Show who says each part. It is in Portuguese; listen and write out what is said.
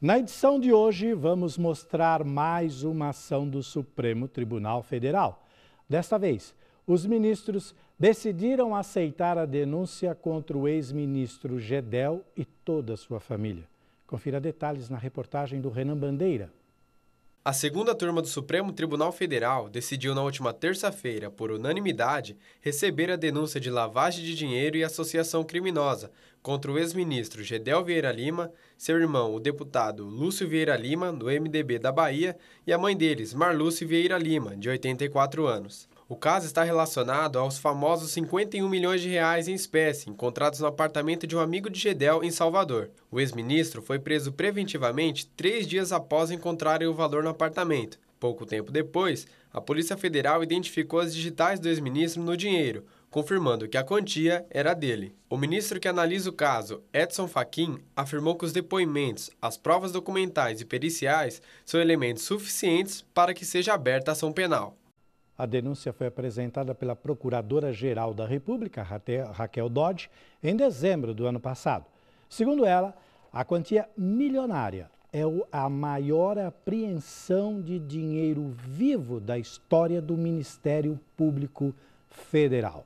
Speaker 1: Na edição de hoje, vamos mostrar mais uma ação do Supremo Tribunal Federal. Desta vez, os ministros decidiram aceitar a denúncia contra o ex-ministro Gedel e toda a sua família. Confira detalhes na reportagem do Renan Bandeira.
Speaker 2: A segunda turma do Supremo Tribunal Federal decidiu na última terça-feira, por unanimidade, receber a denúncia de lavagem de dinheiro e associação criminosa contra o ex-ministro Gedel Vieira Lima, seu irmão, o deputado Lúcio Vieira Lima, do MDB da Bahia, e a mãe deles, Marlúcio Vieira Lima, de 84 anos. O caso está relacionado aos famosos 51 milhões de reais em espécie encontrados no apartamento de um amigo de Gedel em Salvador. O ex-ministro foi preso preventivamente três dias após encontrarem o valor no apartamento. Pouco tempo depois, a Polícia Federal identificou as digitais do ex-ministro no dinheiro, confirmando que a quantia era dele. O ministro que analisa o caso, Edson Fachin, afirmou que os depoimentos, as provas documentais e periciais são elementos suficientes para que seja aberta ação penal.
Speaker 1: A denúncia foi apresentada pela Procuradora-Geral da República, Raquel Dodge, em dezembro do ano passado. Segundo ela, a quantia milionária é a maior apreensão de dinheiro vivo da história do Ministério Público Federal.